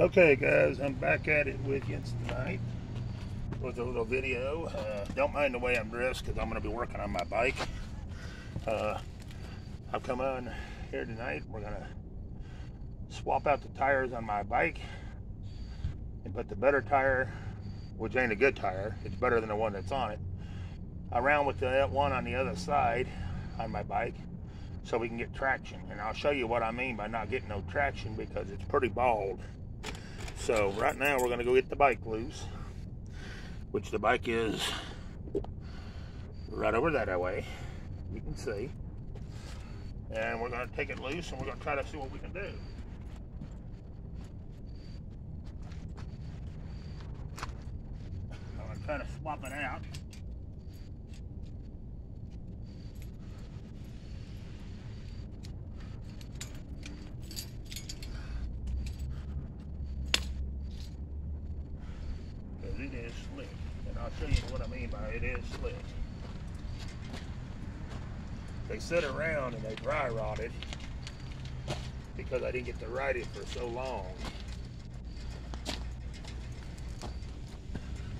Okay, guys, I'm back at it with you tonight with a little video. Uh, don't mind the way I'm dressed because I'm going to be working on my bike. Uh, I've come on here tonight. We're going to swap out the tires on my bike and put the better tire, which ain't a good tire, it's better than the one that's on it, around with the one on the other side on my bike so we can get traction. And I'll show you what I mean by not getting no traction because it's pretty bald. So right now we're gonna go get the bike loose, which the bike is right over that way, you can see. And we're gonna take it loose and we're gonna try to see what we can do. I'm gonna try to swap it out. it is slick. And I'll show you what I mean it is slick. They sit around and they dry rotted because I didn't get to ride it for so long.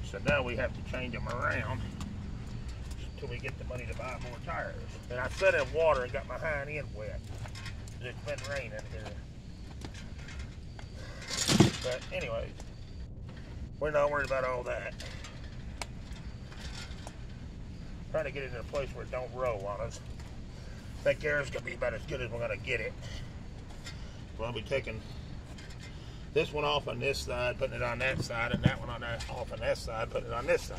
So now we have to change them around until we get the money to buy more tires. And I set in water and got my hind end wet. It's been raining here. But anyways, we're not worried about all that. Trying to get it in a place where it don't roll on us. I think is gonna be about as good as we're gonna get it. We'll be taking this one off on this side, putting it on that side, and that one on that off on that side, putting it on this side.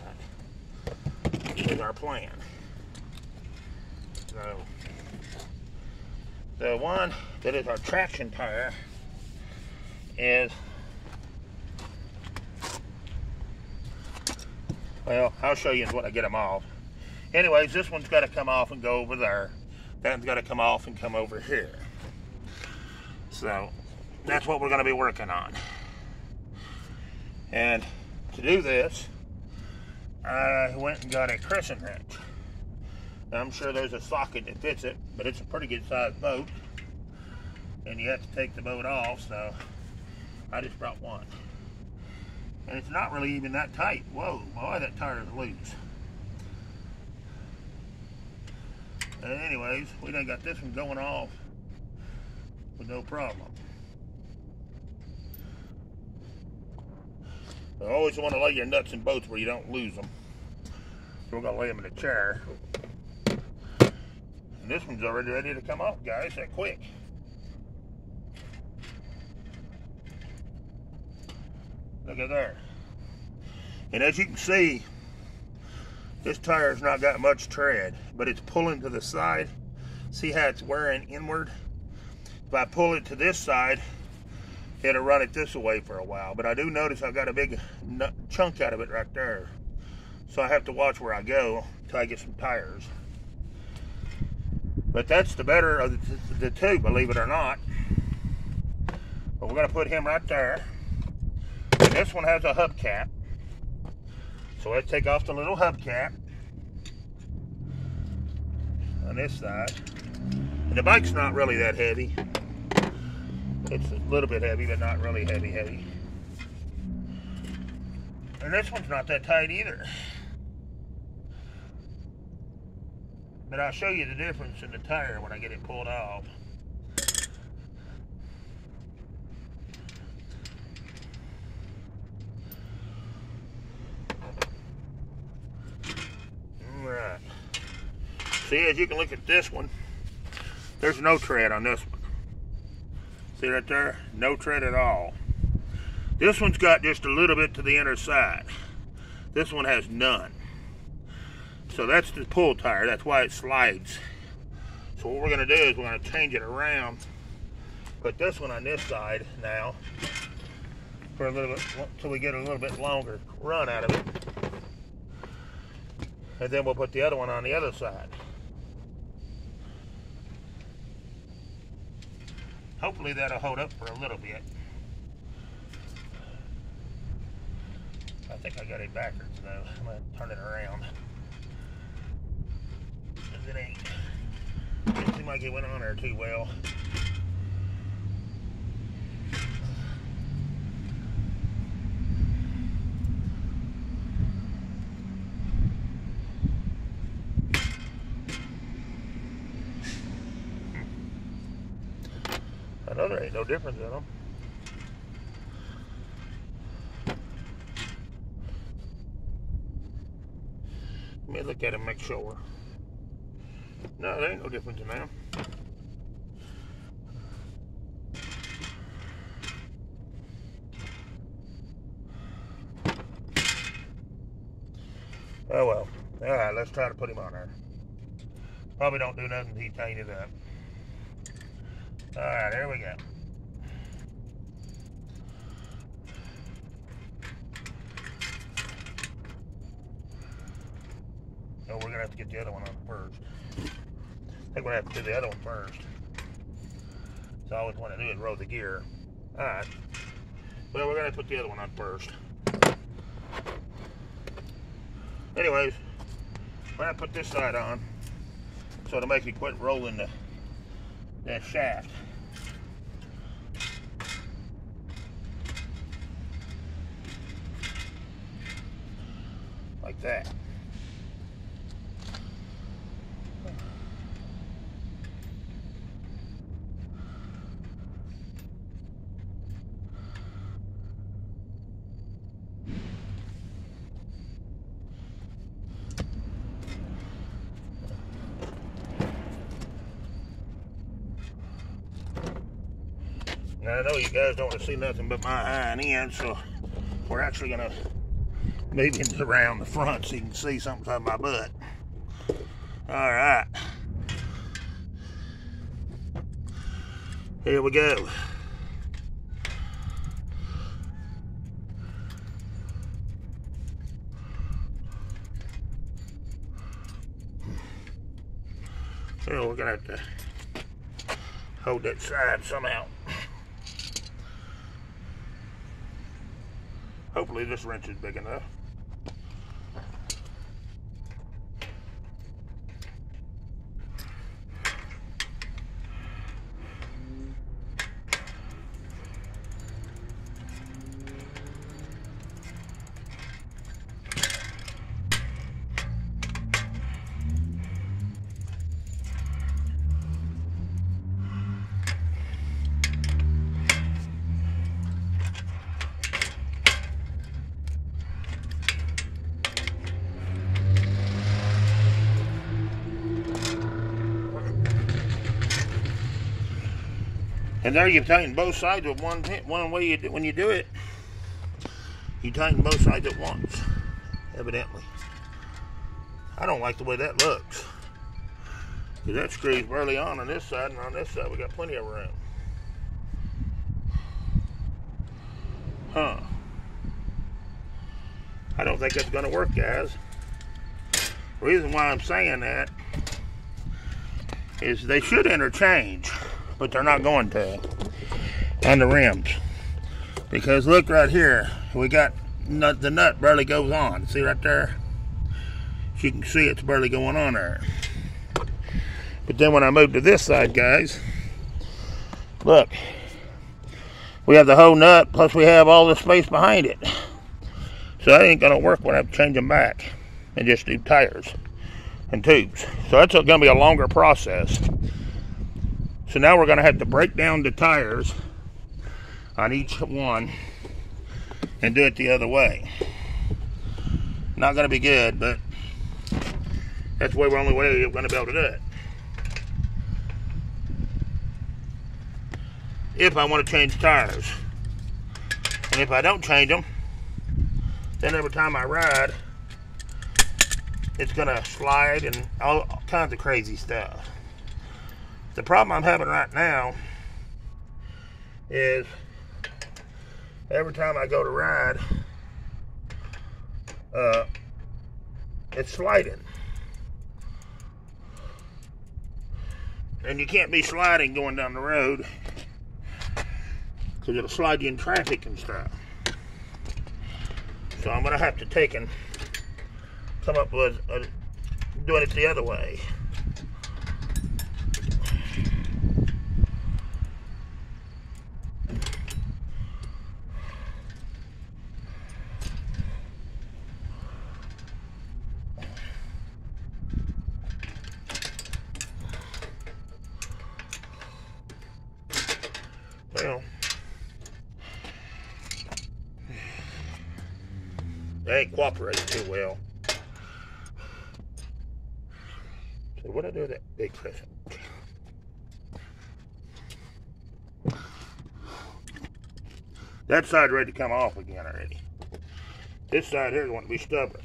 Is our plan. So the one that is our traction tire is Well, I'll show you what I get them off. Anyways, this one's got to come off and go over there. That one's got to come off and come over here. So, that's what we're going to be working on. And to do this, I went and got a crescent wrench. Now, I'm sure there's a socket that fits it, but it's a pretty good sized boat. And you have to take the boat off, so I just brought one. And it's not really even that tight. Whoa, boy, that tire is loose. Anyways, we done got this one going off with no problem. I always want to lay your nuts in boats where you don't lose them. So we're going to lay them in a chair. And this one's already ready to come off, guys, that quick. Look at there. And as you can see, this tire's not got much tread, but it's pulling to the side. See how it's wearing inward? If I pull it to this side, it'll run it this way for a while. But I do notice I've got a big chunk out of it right there. So I have to watch where I go until I get some tires. But that's the better of the, two, believe it or not. But we're gonna put him right there. This one has a hubcap. So let's take off the little hubcap on this side. And the bike's not really that heavy. It's a little bit heavy, but not really heavy, heavy. And this one's not that tight either. But I'll show you the difference in the tire when I get it pulled off. Right. See, as you can look at this one, there's no tread on this one. See right there? No tread at all. This one's got just a little bit to the inner side. This one has none. So that's the pull tire. That's why it slides. So what we're going to do is we're going to change it around. Put this one on this side now for a little bit until we get a little bit longer run out of it and then we'll put the other one on the other side. Hopefully that'll hold up for a little bit. I think I got it backwards though. I'm gonna turn it around. Cause it ain't. Didn't like it went on there too well. no difference in them. Let me look at them, make sure. No, there ain't no difference in them. Oh well. Alright, let's try to put him on there. Probably don't do nothing you tighten up. Alright, there we go. Oh, we're gonna have to get the other one on first. I think we're gonna have to do the other one first. So I always want to do is roll the gear. Alright. Well, we're gonna put the other one on first. Anyways, when I put this side on, so to make it quit rolling the that shaft. Like that. I know you guys don't want to see nothing but my eye and end, so we're actually gonna move it around the front so you can see something on my butt. All right. Here we go. So we're gonna have to hold that side somehow. Hopefully this wrench is big enough. And there you tighten both sides with one one way you do, when you do it. You tighten both sides at once, evidently. I don't like the way that looks. Because that screw's barely on on this side, and on this side we got plenty of room. Huh. I don't think that's going to work, guys. The reason why I'm saying that is they should interchange but they're not going to on the rims. Because look right here, we got nut, the nut barely goes on. See right there? You can see it's barely going on there. But then when I move to this side, guys, look, we have the whole nut, plus we have all the space behind it. So that ain't gonna work when I change them back and just do tires and tubes. So that's gonna be a longer process. So now we're going to have to break down the tires on each one and do it the other way. Not going to be good, but that's the way we're only way we're going to be able to do it. If I want to change tires. And if I don't change them, then every time I ride, it's going to slide and all kinds of crazy stuff. The problem I'm having right now is every time I go to ride, uh, it's sliding. And you can't be sliding going down the road because it'll slide you in traffic and stuff. So I'm going to have to take and come up with uh, doing it the other way. Well, they ain't cooperating too well. So what do I do with that big crescent? That side ready to come off again already. This side here is going to be stubborn.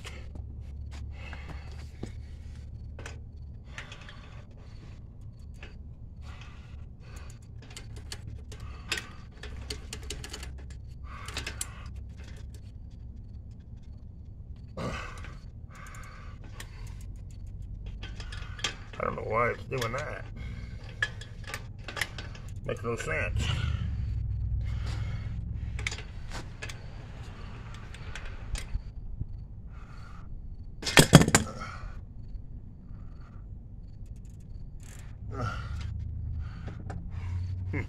I don't know why it's doing that. Makes no sense. Hmm.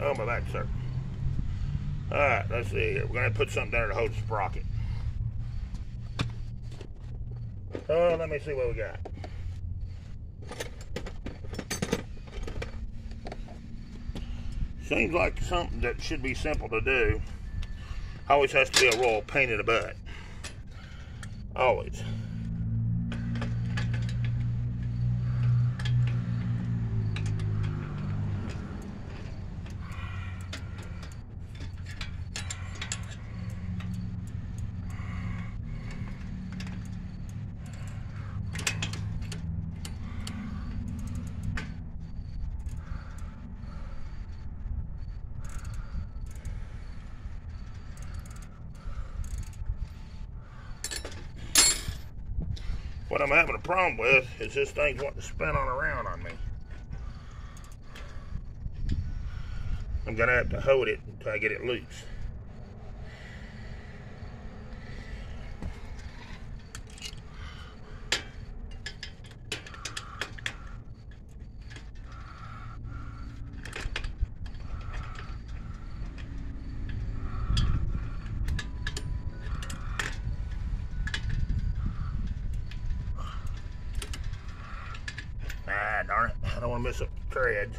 Oh, my back, sir. All right, let's see here. We're gonna put something there to hold the sprocket. Oh, let me see what we got. Seems like something that should be simple to do. Always has to be a roll pain in the butt. Always. What I'm having a problem with is this thing's wanting to spin on around on me. I'm gonna have to hold it until I get it loose. I don't want to mess up the threads.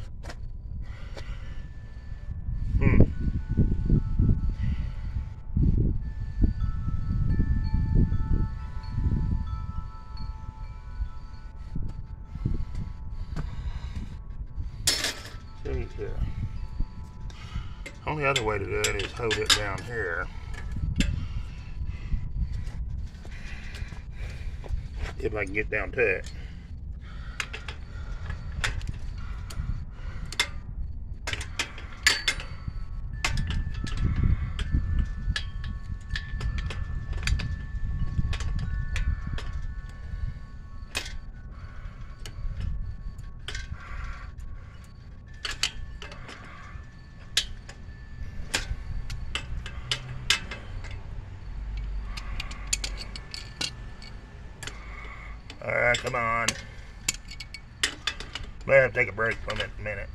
Hmm. See here. Only other way to do it is hold it down here. If I can get down to it. All right, come on. May have to take a break for a minute.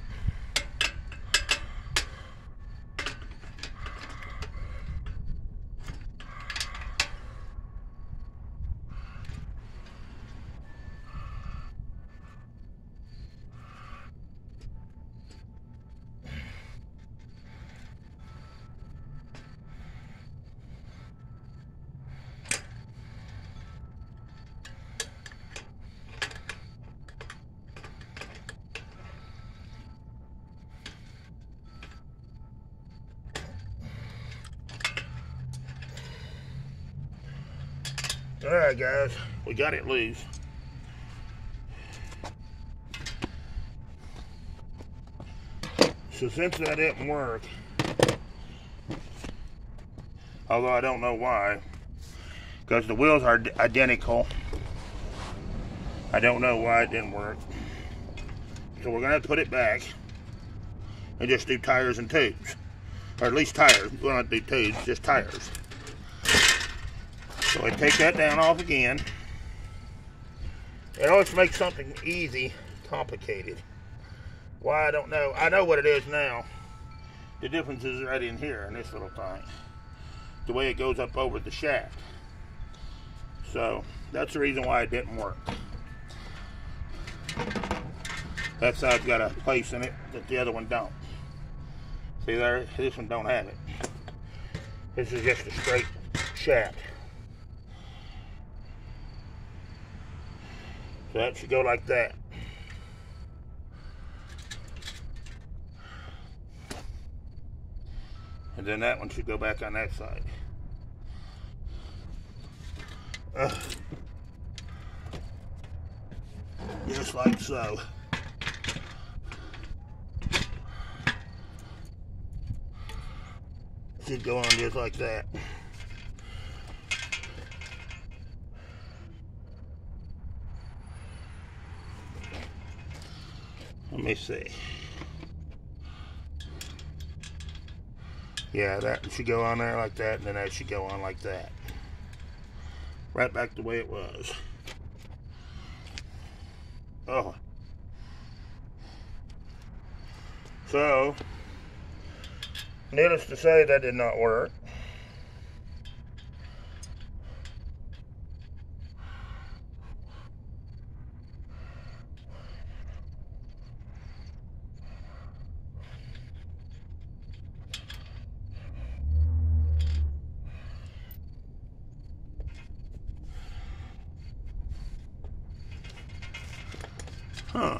All right, guys, we got it loose. So since that didn't work, although I don't know why, because the wheels are identical, I don't know why it didn't work. So we're gonna put it back and just do tires and tubes. Or at least tires, we don't have to do tubes, just tires. I take that down off again. It always makes something easy complicated. Why, I don't know. I know what it is now. The difference is right in here in this little thing. The way it goes up over the shaft. So, that's the reason why it didn't work. That side's got a place in it that the other one don't. See there? This one don't have it. This is just a straight shaft So that should go like that. And then that one should go back on that side. Uh, just like so. Should go on just like that. Let me see. Yeah, that should go on there like that, and then that should go on like that. Right back the way it was. Oh. So, needless to say, that did not work. Huh.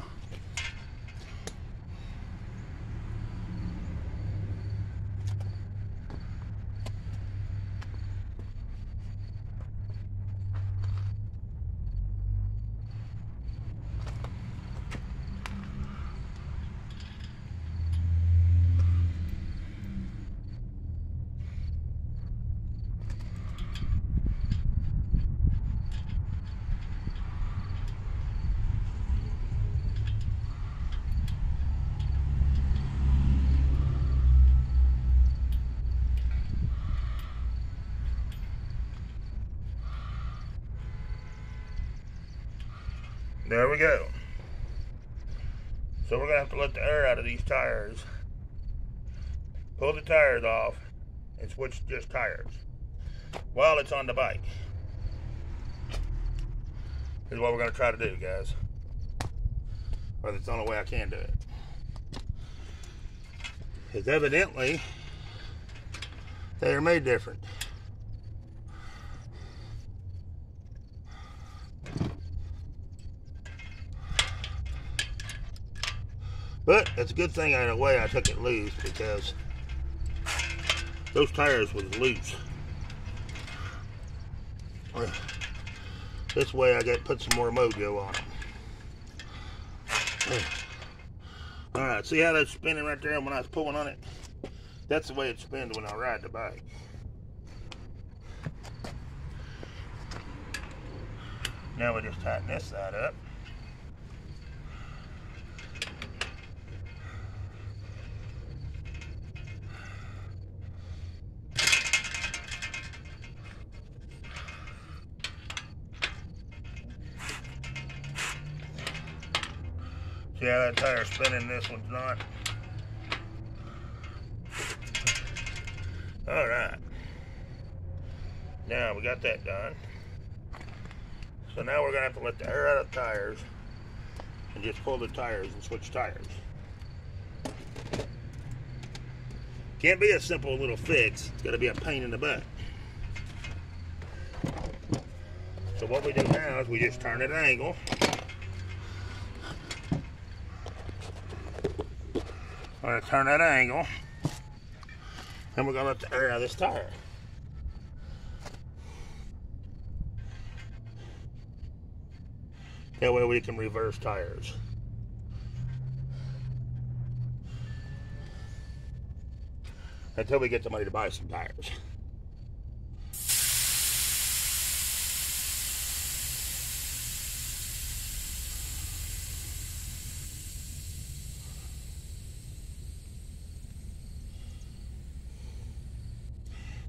There we go. So we're to have to let the air out of these tires. Pull the tires off and switch just tires while it's on the bike. Is what we're to try to do, guys. Or it's the only way I can do it. Because evidently, they are made different. But it's a good thing in a way I took it loose because those tires was loose. This way I get put some more mojo on them. Alright, see how that's spinning right there when I was pulling on it? That's the way it spins when I ride the bike. Now we just tighten this side up. How that tire's spinning, this one's not. All right. Now we got that done. So now we're gonna have to let the air out of the tires and just pull the tires and switch tires. Can't be a simple little fix. It's gotta be a pain in the butt. So what we do now is we just turn it at an angle. Going to turn that angle. And we're to let the air out of this tire. That way we can reverse tires. Until we get the money to buy some tires.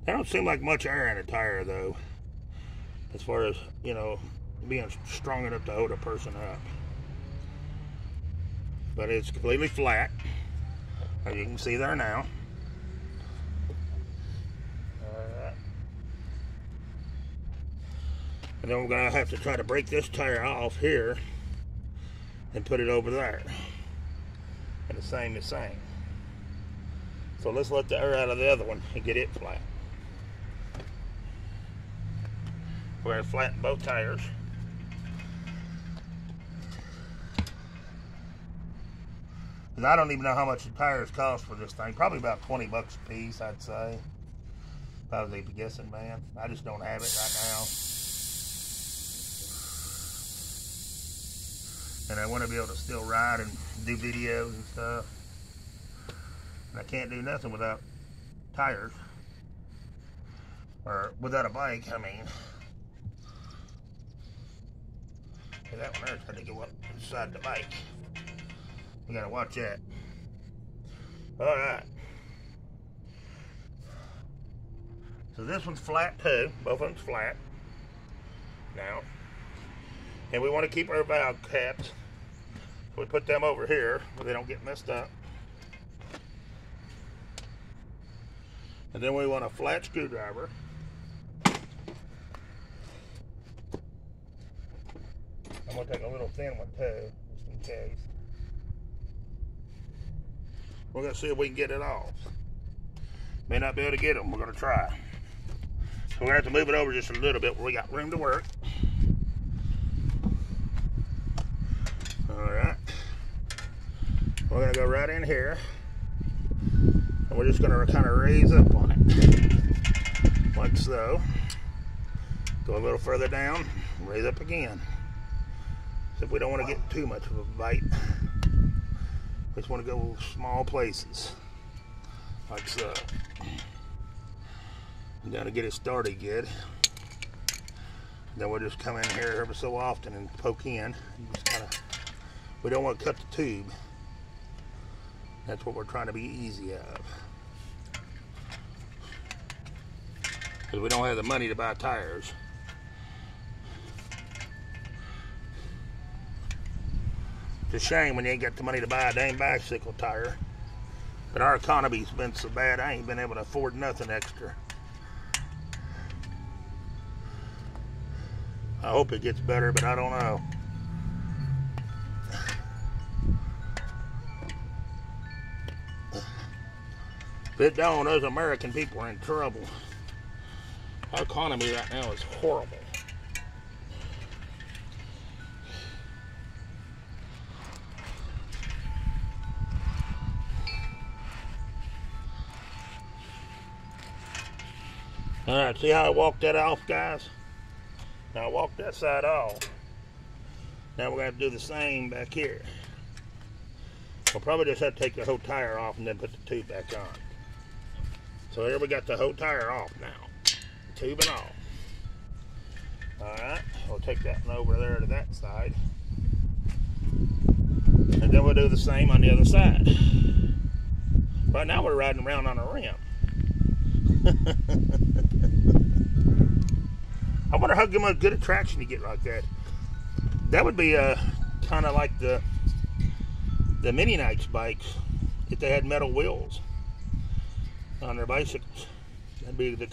There don't seem like much air in a tire though, as far as, you know, being strong enough to hold a person up. But it's completely flat, as you can see there now. Uh, and then we're gonna have to try to break this tire off here and put it over there. And the same the same. So let's let the air out of the other one and get it flat. wearing flat and tires. And I don't even know how much the tires cost for this thing. Probably about 20 bucks a piece, I'd say. If I was even guessing, man. I just don't have it right now. And I want to be able to still ride and do videos and stuff. And I can't do nothing without tires. Or without a bike, I mean. Okay, that one there's got to go up inside the bike. We gotta watch that. Alright. So this one's flat too. Both of them's flat. Now. And we want to keep our valve caps. So we put them over here where they don't get messed up. And then we want a flat screwdriver. I'm going to take a little thin one too, just in case. We're going to see if we can get it off. May not be able to get them. We're going to try. So we're going to have to move it over just a little bit where we got room to work. All right. We're going to go right in here. And we're just going to kind of raise up on it. Like so. Go a little further down. Raise up again. So we don't want to get too much of a bite. We just want to go small places. Like uh, so. And gotta get it started good. Then we'll just come in here every so often and poke in. Kinda, we don't want to cut the tube. That's what we're trying to be easy of. Because we don't have the money to buy tires. A shame when you ain't got the money to buy a damn bicycle tire. But our economy's been so bad, I ain't been able to afford nothing extra. I hope it gets better, but I don't know. If it don't, those American people are in trouble. Our economy right now is horrible. All right, see how I walked that off, guys? Now I walked that side off. Now we're gonna do the same back here. We'll probably just have to take the whole tire off and then put the tube back on. So here we got the whole tire off now. Tube and all. Alright, we'll take that one over there to that side. And then we'll do the same on the other side. Right now we're riding around on a rim. How much good attraction you get like that. That would be uh, kind of like the the Mennonites bikes if they had metal wheels on their bicycles. That'd be the,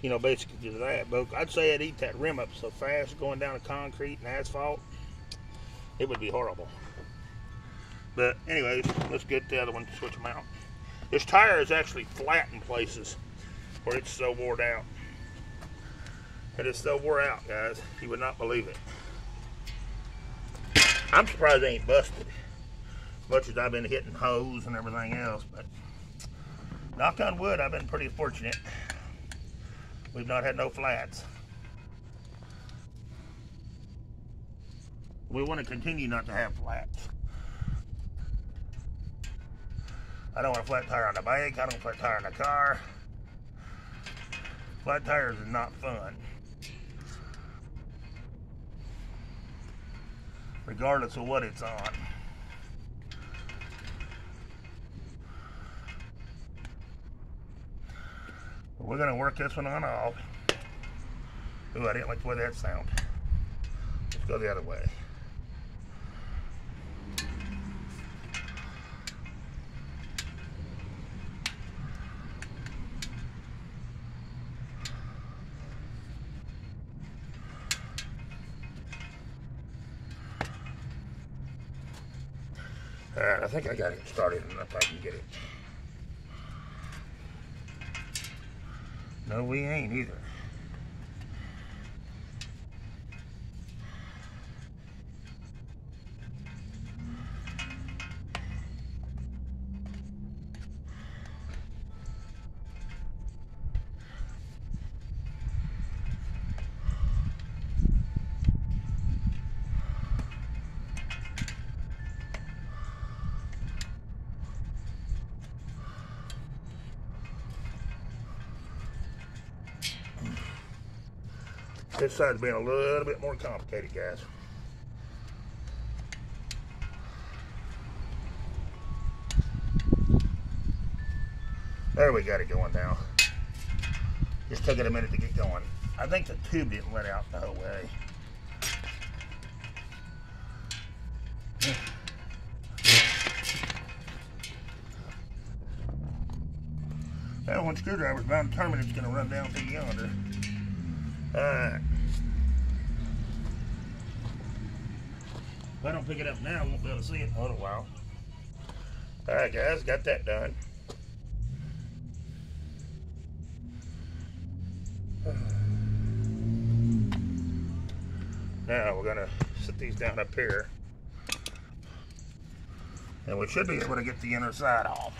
you know, basically do that. But I'd say I'd eat that rim up so fast going down the concrete and asphalt. It would be horrible. But anyways, let's get the other one, to switch them out. This tire is actually flat in places where it's so worn out. It is still wore out, guys. You would not believe it. I'm surprised they ain't busted. As much as I've been hitting hose and everything else, but knock on wood, I've been pretty fortunate. We've not had no flats. We want to continue not to have flats. I don't want a flat tire on the bike. I don't want a flat tire on the car. Flat tires is not fun. Regardless of what it's on. We're gonna work this one on off. Ooh, I didn't like the way that sound. Let's go the other way. Alright, I think I got it started enough I can get it. No, we ain't either. This side's being a little bit more complicated, guys. There we got it going now. Just took it a minute to get going. I think the tube didn't let out the whole way. That one screwdriver's bound to determine it's going to run down to yonder. Alright. If I don't pick it up now, I won't be able to see it in a little while. Alright guys, got that done. Now we're gonna set these down up here. And we should be able to get the inner side off.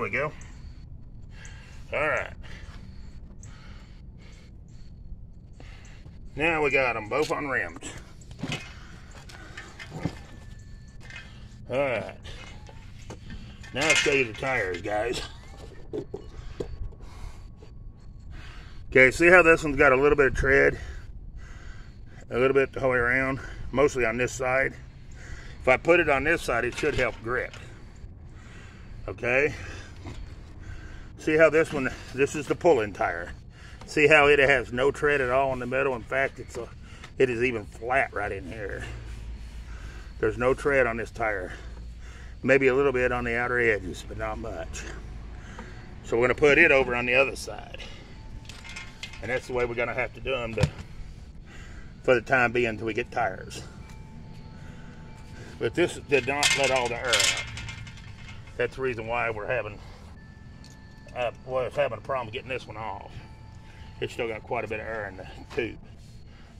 There we go. All right. Now we got them both on rims. All right. Now I'll show you the tires, guys. Okay, see how this one's got a little bit of tread? A little bit the whole way around, mostly on this side. If I put it on this side, it should help grip. Okay? See how this one, this is the pull-in tire. See how it has no tread at all in the middle? In fact, it's a, it is even flat right in here. There's no tread on this tire. Maybe a little bit on the outer edges, but not much. So we're gonna put it over on the other side. And that's the way we're gonna have to do them to, for the time being until we get tires. But this did not let all the air out. That's the reason why we're having, uh, was having a problem getting this one off. It's still got quite a bit of air in the tube.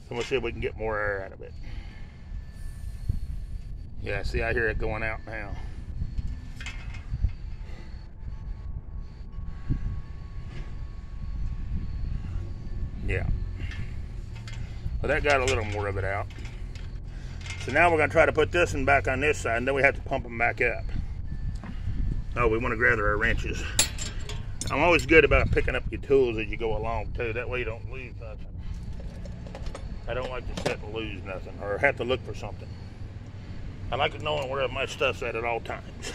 So we'll see if we can get more air out of it. Yeah, see, I hear it going out now. Yeah. Well, that got a little more of it out. So now we're going to try to put this one back on this side, and then we have to pump them back up. Oh, we want to gather our wrenches. I'm always good about picking up your tools as you go along, too. That way you don't lose nothing. I don't like to sit and lose nothing, or have to look for something. I like knowing where my stuff's at at all times.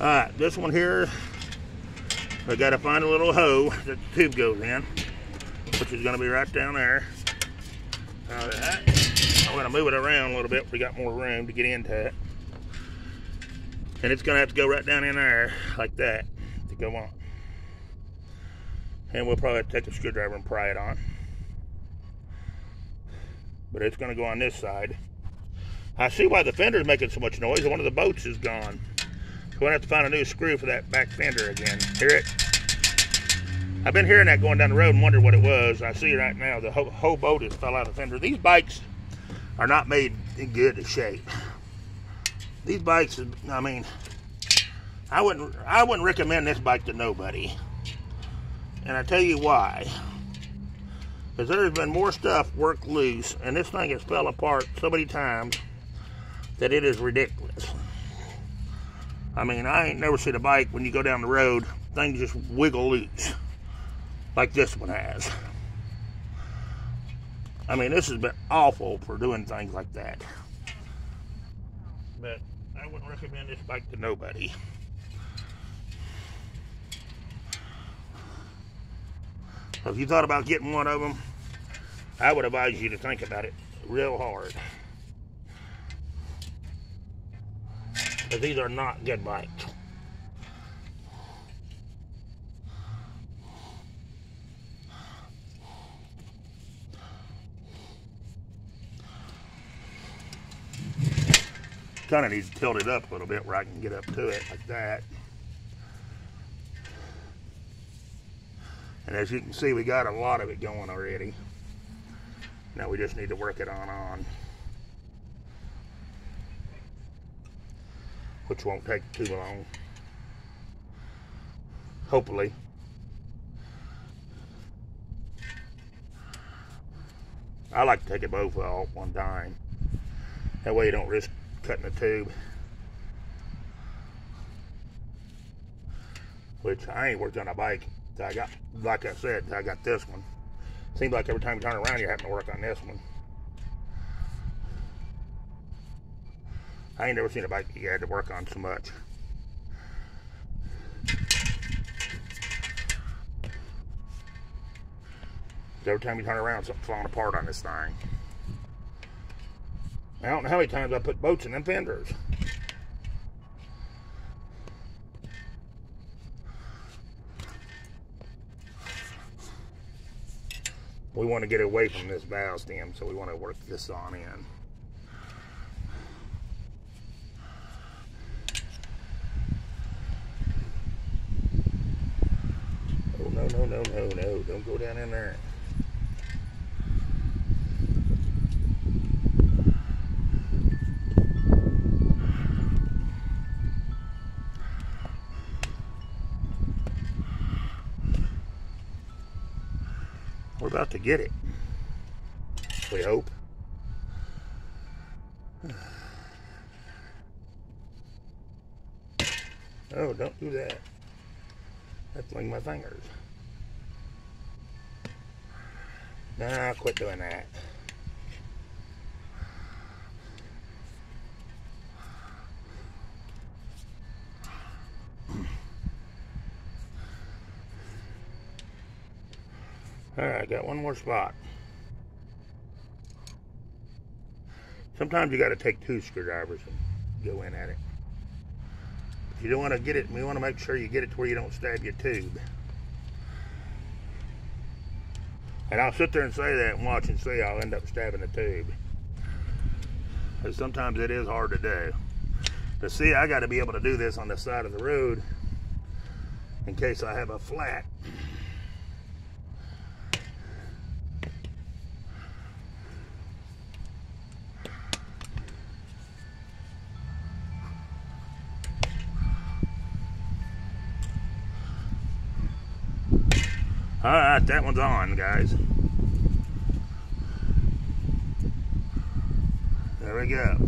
All right, this one here, I got to find a little hole that the tube goes in, which is going to be right down there. All right, I'm to move it around a little bit. We got more room to get into it. And it's going to have to go right down in there like that to go on. And we'll probably take a screwdriver and pry it on. But it's going to go on this side. I see why the fender's making so much noise. One of the boats is gone. So we're going to have to find a new screw for that back fender again. Hear it? I've been hearing that going down the road and wonder what it was. I see right now the whole, whole boat has fell out of the fender. These bikes are not made in good shape. These bikes, I mean, I wouldn't, I wouldn't recommend this bike to nobody. And I tell you why. Because there's been more stuff worked loose, and this thing has fell apart so many times that it is ridiculous. I mean, I ain't never seen a bike when you go down the road, things just wiggle loose like this one has. I mean, this has been awful for doing things like that. But I wouldn't recommend this bike to nobody. If you thought about getting one of them, I would advise you to think about it real hard. Because these are not good bites. Kind of needs to tilt it up a little bit where I can get up to it like that. And as you can see, we got a lot of it going already. Now we just need to work it on on. Which won't take too long. Hopefully. I like to take it both out one time. That way you don't risk cutting the tube. Which I ain't worked on a bike. I got, like I said, I got this one. Seems like every time you turn around, you're having to work on this one. I ain't never seen a bike you had to work on so much. Every time you turn around, something's falling apart on this thing. I don't know how many times I put boats in them fenders. We want to get away from this bow stem, so we want to work this on in. Oh, no, no, no, no, no. Don't go down in there. Get it. We hope. Oh, don't do that. That's like my fingers. Nah, quit doing that. All right, got one more spot. Sometimes you got to take two screwdrivers and go in at it. You don't want to get it, We want to make sure you get it to where you don't stab your tube. And I'll sit there and say that and watch and see I'll end up stabbing the tube. Because sometimes it is hard to do. But see, I got to be able to do this on the side of the road in case I have a flat. All right, that one's on, guys. There we go.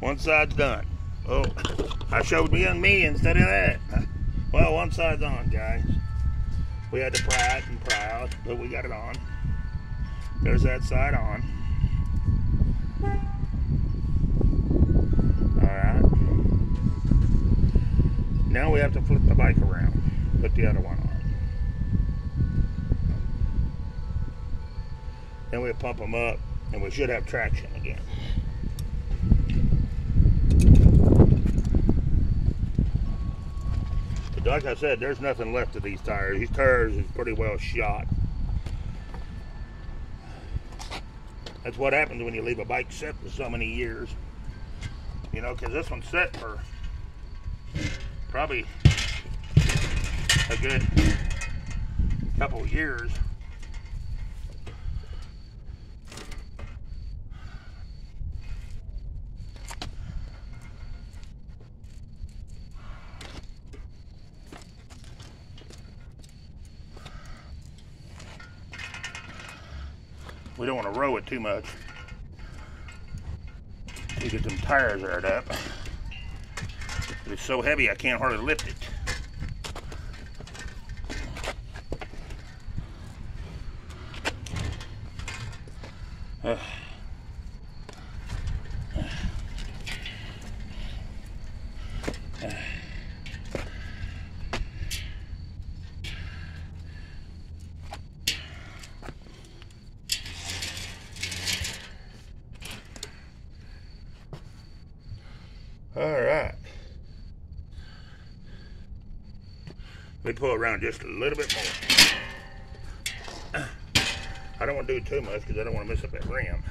One side's done. Oh, I showed me young me instead of that. Well, one side's on, guys. We had to pry it and pry out, but we got it on. There's that side on. Alright. Now we have to flip the bike around. Put the other one on. Then we pump them up and we should have traction again. But like I said, there's nothing left of these tires. These tires is pretty well shot. That's what happens when you leave a bike set for so many years. You know, because this one's set for probably a good couple years. We don't want to row it too much. You get them tires aired up. It's so heavy I can't hardly lift it. Uh. All right. Let pull around just a little bit more. I don't want to do too much because I don't want to mess up that rim.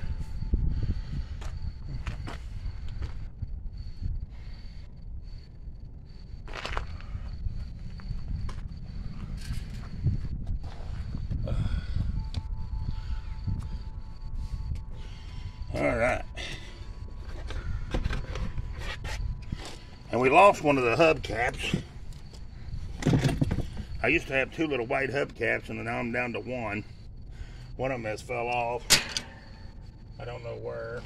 All right. And we lost one of the hubcaps. I used to have two little white hubcaps and now I'm down to one. One of them has fell off. I don't know where.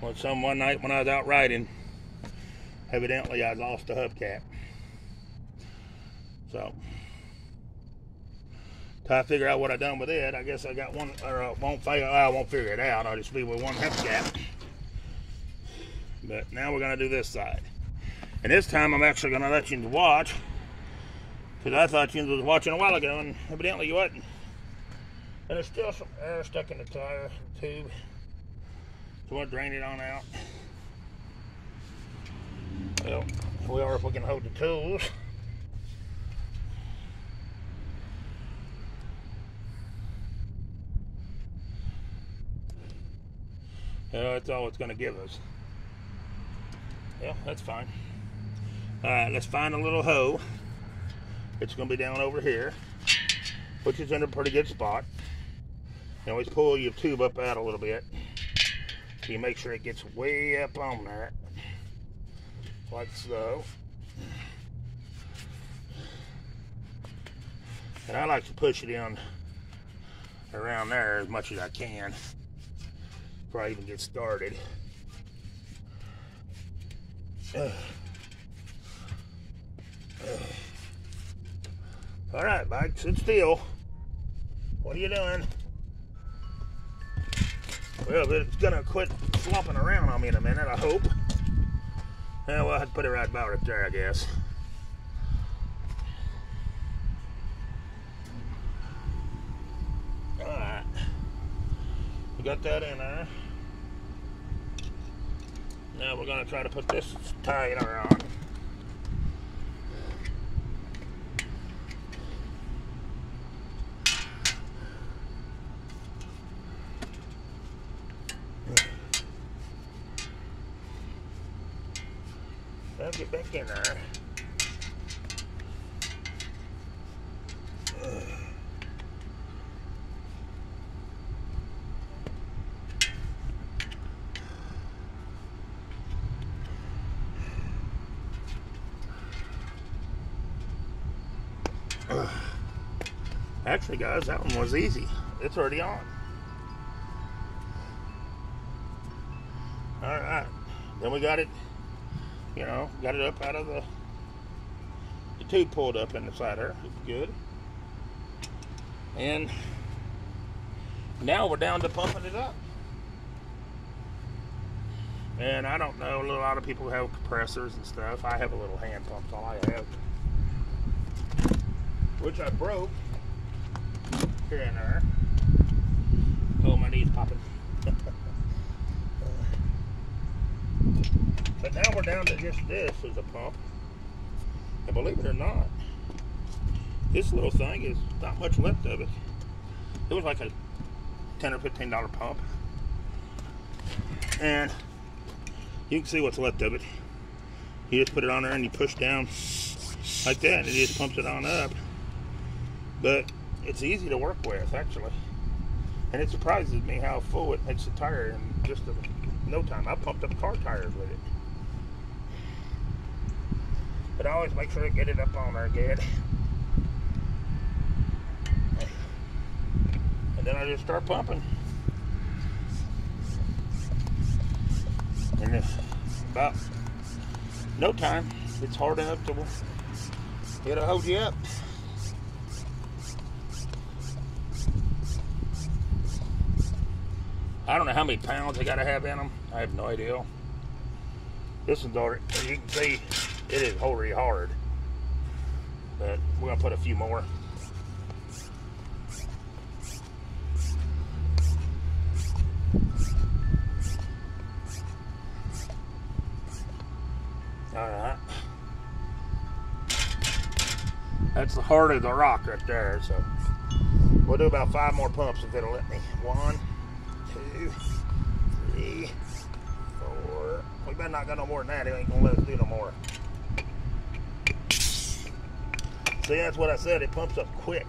Well, some one night when I was out riding, evidently I lost the hubcap. So, till I figure out what I done with it, I guess I got one, or I won't figure, I won't figure it out. I'll just be with one hubcap. But now we're gonna do this side. And this time I'm actually gonna let you watch, because I thought you was watching a while ago, and evidently you wasn't. And there's still some air stuck in the tire tube. So we'll drain it on out. Well, we are if we can hold the tools. That's all it's going to give us. Yeah, that's fine. All right, let's find a little hoe. It's going to be down over here, which is in a pretty good spot. You always pull your tube up out a little bit. So you make sure it gets way up on that. Like so. And I like to push it in around there as much as I can before I even get started. Uh. Uh, all right, bike, sit still. What are you doing? Well, it's gonna quit flopping around on me in a minute, I hope. Yeah, well, I have to put it right about right there, I guess. Alright. We got that in there. Now we're gonna try to put this tire on. I'll get back in there. Guys, that one was easy. It's already on. All right. Then we got it you know, got it up out of the, the tube pulled up in the side. Good. And now we're down to pumping it up. And I don't know, a lot of people have compressors and stuff. I have a little hand pump, all I have. Which I broke Oh, my knee's popping. But now we're down to just this as a pump. And believe it or not, this little thing is not much left of it. It was like a 10 or $15 pump. And you can see what's left of it. You just put it on there and you push down like that and it just pumps it on up. But it's easy to work with actually. And it surprises me how full it makes the tire in just a, no time. I pumped up car tires with it. But I always make sure to get it up on there good. And then I just start pumping. And it's about no time. It's hard enough to hold you up. I don't know how many pounds they gotta have in them. I have no idea. This is already, you can see, it is already hard. But we're gonna put a few more. Alright. That's the heart of the rock right there, so we'll do about five more pumps if it'll let me. One, two, three, four. We better not go no more than that. It ain't gonna let us do no more. See, that's what I said. It pumps up quick.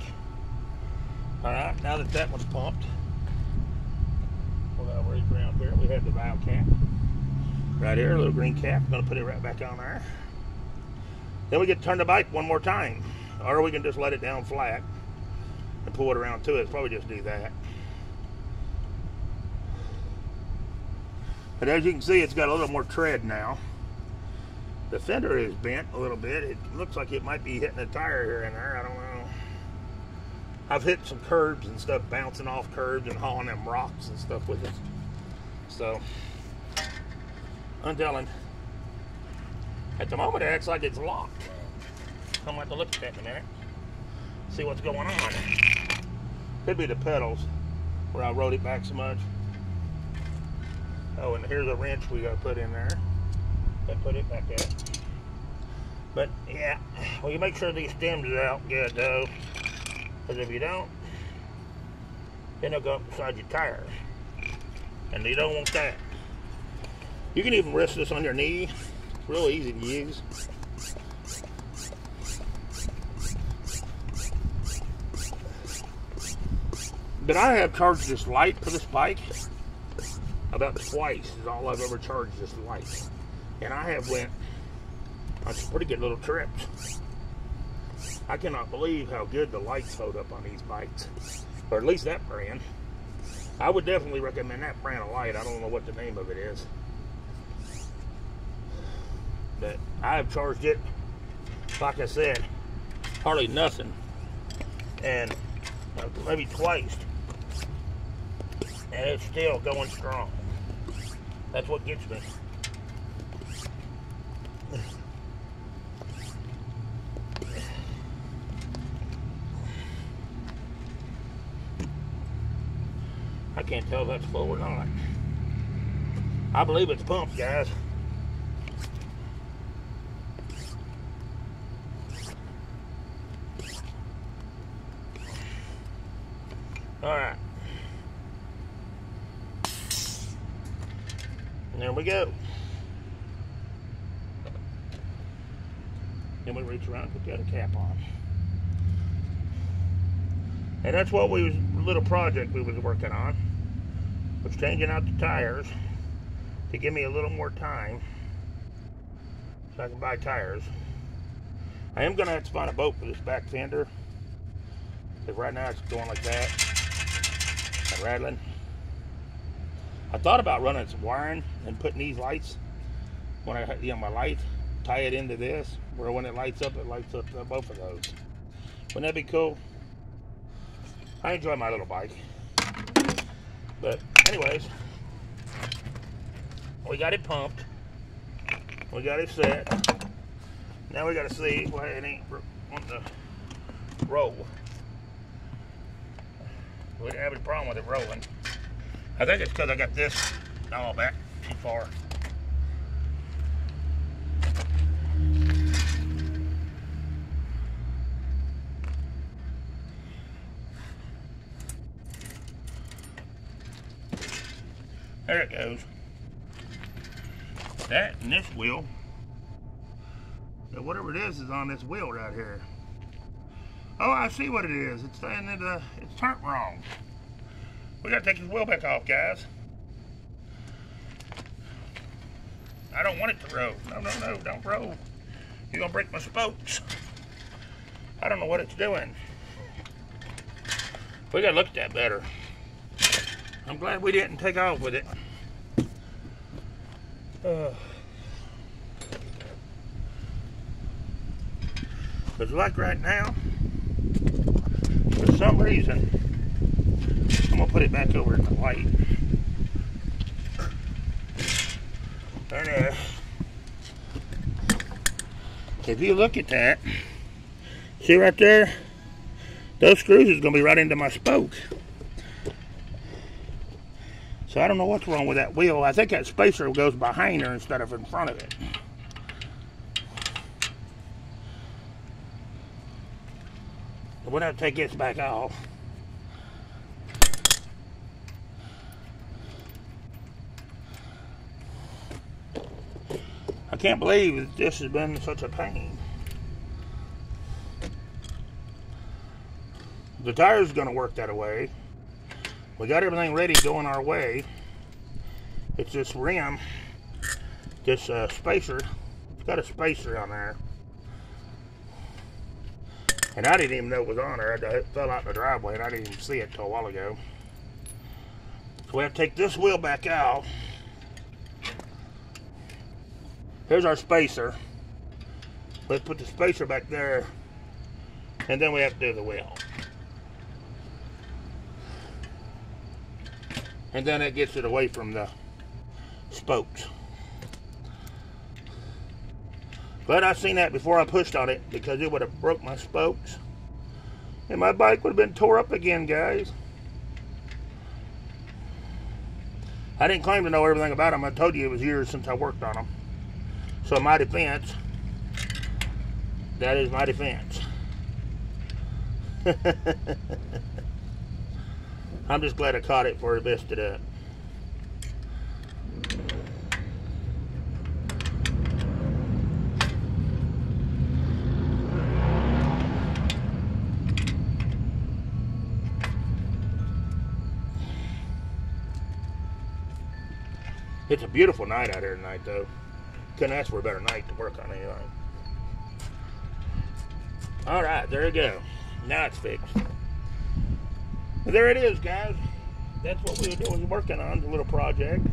All right, now that that one's pumped, we'll have around here. We have the valve cap right here, a little green cap. I'm gonna put it right back on there. Then we get to turn the bike one more time, or we can just let it down flat. and pull it around to it. Probably just do that. But as you can see, it's got a little more tread now. The fender is bent a little bit. It looks like it might be hitting a tire here and there. I don't know. I've hit some curbs and stuff, bouncing off curbs and hauling them rocks and stuff with it. So, I'm telling. At the moment, it acts like it's locked. I'm to have to look at that in a minute. See what's going on. Could be the pedals where I rode it back so much. Oh, and here's a wrench we got to put in there. Got put it back there. But yeah, well, you make sure these stems are out good though, because if you don't, then they'll go up beside your tires, and you don't want that. You can even rest this on your knee. Real easy to use. But I have charged this light for this bike about twice is all I've ever charged this light. And I have went on some pretty good little trips. I cannot believe how good the lights hold up on these bikes. Or at least that brand. I would definitely recommend that brand of light. I don't know what the name of it is. But I have charged it, like I said, hardly nothing. And uh, maybe twice. And it's still going strong. That's what gets me. I can't tell if that's full or not. I believe it's pumped, guys. All right. And there we go. Then we reach around and put the other cap on. And that's what we was little project we was working on. Was changing out the tires to give me a little more time so I can buy tires. I am gonna have to find a boat for this back fender. Because right now it's going like that. And rattling. I thought about running some wiring and putting these lights when I you know my light, tie it into this, where when it lights up, it lights up both of those. Wouldn't that be cool? I enjoy my little bike. But anyways, we got it pumped. We got it set. Now we got to see why it ain't on the roll. We didn't have any problem with it rolling. I think it's because I got this all back too far. There it goes. That and this wheel, whatever it is, is on this wheel right here. Oh, I see what it is. It's saying that uh, it's turned wrong. We gotta take this wheel back off, guys. I don't want it to roll. No, no, no, don't roll. You're gonna break my spokes. I don't know what it's doing. We gotta look at that better. I'm glad we didn't take off with it. Uh, Cause like right now, for some reason, I'm gonna put it back over in the light. It is. If you look at that, see right there, those screws is gonna be right into my spoke. So I don't know what's wrong with that wheel. I think that spacer goes behind her instead of in front of it. Gonna have to take this back off. Can't believe this has been such a pain. The tire's going to work that way. We got everything ready going our way. It's this rim, this uh, spacer. It's got a spacer on there. And I didn't even know it was on there. It fell out in the driveway and I didn't even see it until a while ago. So we have to take this wheel back out. Here's our spacer. Let's put the spacer back there. And then we have to do the wheel. And then it gets it away from the spokes. But I seen that before I pushed on it because it would have broke my spokes. And my bike would have been tore up again, guys. I didn't claim to know everything about them. I told you it was years since I worked on them. So my defense, that is my defense. I'm just glad I caught it before it busted up. It's a beautiful night out here tonight, though. Couldn't ask for a better night to work on anything. All right, there we go. Now it's fixed. There it is, guys. That's what we were doing, working on the little project.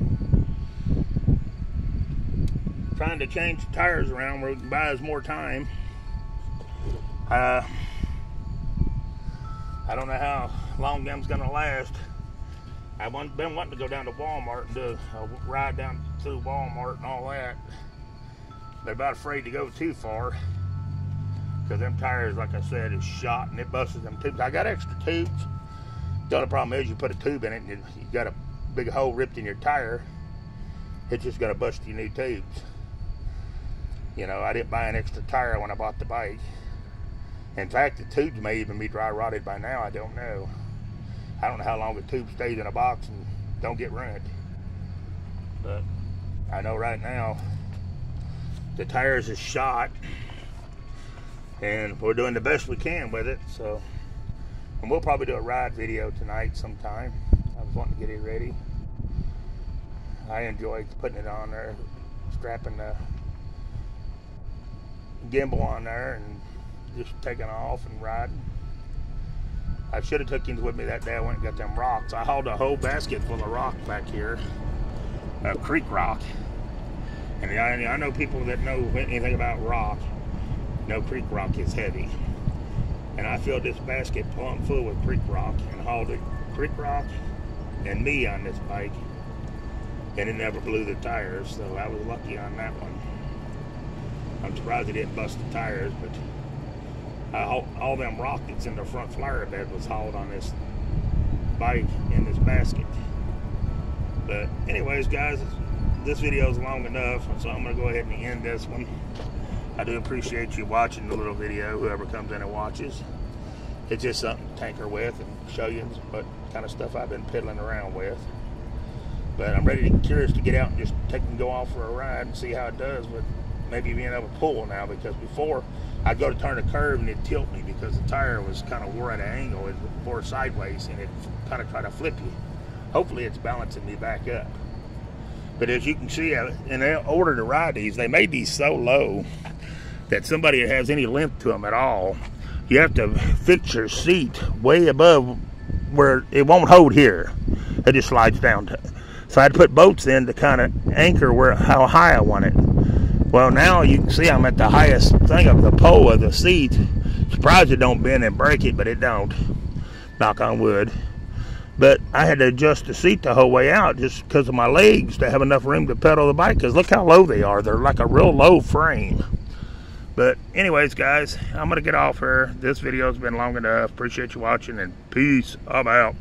Trying to change the tires around where we can buy us more time. Uh, I don't know how long them's gonna last. I've been wanting to go down to Walmart and do a ride down through Walmart and all that. But about afraid to go too far. Because them tires, like I said, is shot and it busts them tubes. I got extra tubes. The only problem is you put a tube in it and you, got a big hole ripped in your tire. It's just to bust your new tubes. You know, I didn't buy an extra tire when I bought the bike. In fact, the tubes may even be dry rotted by now. I don't know. I don't know how long a tube stays in a box and don't get ruined. But I know right now the tires is shot and we're doing the best we can with it. So, and we'll probably do a ride video tonight sometime. I was wanting to get it ready. I enjoy putting it on there, strapping the gimbal on there and just taking off and riding. I should have took him with me that day. I went and got them rocks. I hauled a whole basket full of rock back here, uh, creek rock. And I, I know people that know anything about rock know creek rock is heavy. And I filled this basket plumb full with creek rock and hauled it creek rock and me on this bike. And it never blew the tires, so I was lucky on that one. I'm surprised it didn't bust the tires, but all, all, them rockets in the front flower bed was hauled on this bike in this basket. But anyways, guys, this video is long enough, so I'm going to go ahead and end this one. I do appreciate you watching the little video, whoever comes in and watches. It's just something to tinker with and show you what kind of stuff I've been piddling around with. But I'm ready to curious to get out and just take and go off for a ride and see how it does with maybe being able to pull now because before I'd go to turn a curve and it'd tilt me because the tire was kind of wore at an angle. It bore sideways and it kind of try to flip you. Hopefully it's balancing me back up. But as you can see, uh, in order to ride these, they made these so low that somebody that has any length to them at all, you have to fix your seat way above where it won't hold here. It just slides down. To, so I had to put bolts in to kind of anchor where how high I want it. Well, now you can see I'm at the highest thing of the pole of the seat. Surprised it don't bend and break it, but it don't. Knock on wood. But I had to adjust the seat the whole way out just because of my legs to have enough room to pedal the bike. Because look how low they are. They're like a real low frame. But anyways, guys, I'm going to get off here. This video's been long enough. Appreciate you watching and peace. I'm out.